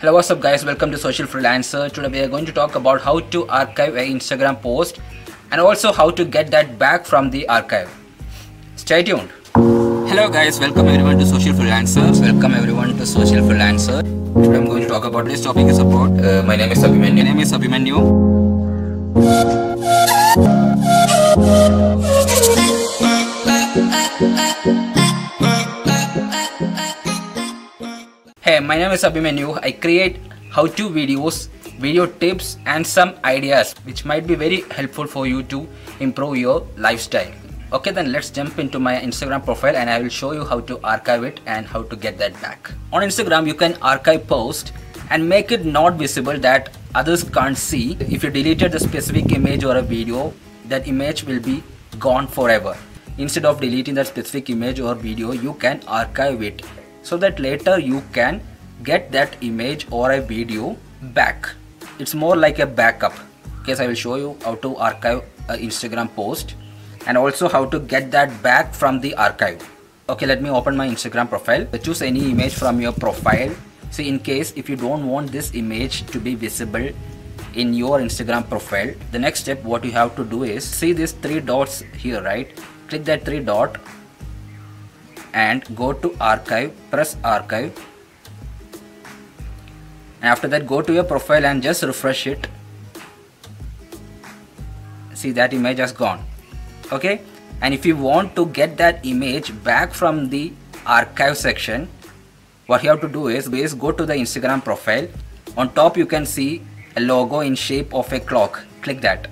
Hello, what's up, guys? Welcome to Social Freelancer. Today, we are going to talk about how to archive an Instagram post and also how to get that back from the archive. Stay tuned. Hello, guys. Welcome everyone to Social Freelancer. Welcome everyone to Social Freelancer. Today, I'm going to talk about this topic is about. Uh, my name is Abhimanyu. My name is Abhimanyu. Hey, my name is Abhimanyu. I create how-to videos, video tips and some ideas which might be very helpful for you to improve your lifestyle. Okay then let's jump into my Instagram profile and I will show you how to archive it and how to get that back. On Instagram you can archive post and make it not visible that others can't see. If you deleted the specific image or a video that image will be gone forever. Instead of deleting that specific image or video you can archive it so that later you can get that image or a video back. It's more like a backup. So i will show you how to archive an instagram post and also how to get that back from the archive. Okay let me open my instagram profile. Uh, choose any image from your profile. See in case if you don't want this image to be visible in your instagram profile the next step what you have to do is see these three dots here right? Click that three dot and go to archive press archive. And after that go to your profile and just refresh it. See that image has gone. Okay? And if you want to get that image back from the archive section what you have to do is is go to the instagram profile. On top you can see a logo in shape of a clock. Click that.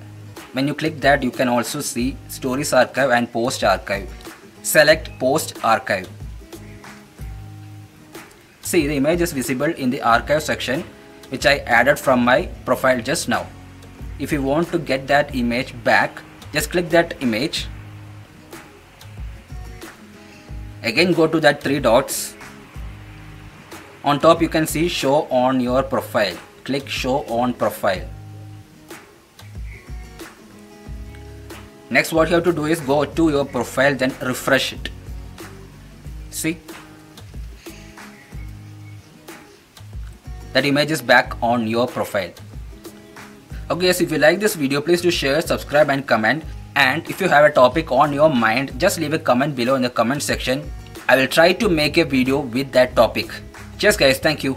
When you click that you can also see stories archive and post archive select post archive. See the image is visible in the archive section which I added from my profile just now. If you want to get that image back just click that image. Again go to that three dots. On top you can see show on your profile. Click show on profile next what you have to do is go to your profile then refresh it. See? That image is back on your profile. Okay yes if you like this video please do share subscribe and comment. And if you have a topic on your mind just leave a comment below in the comment section. I will try to make a video with that topic. Cheers guys. Thank you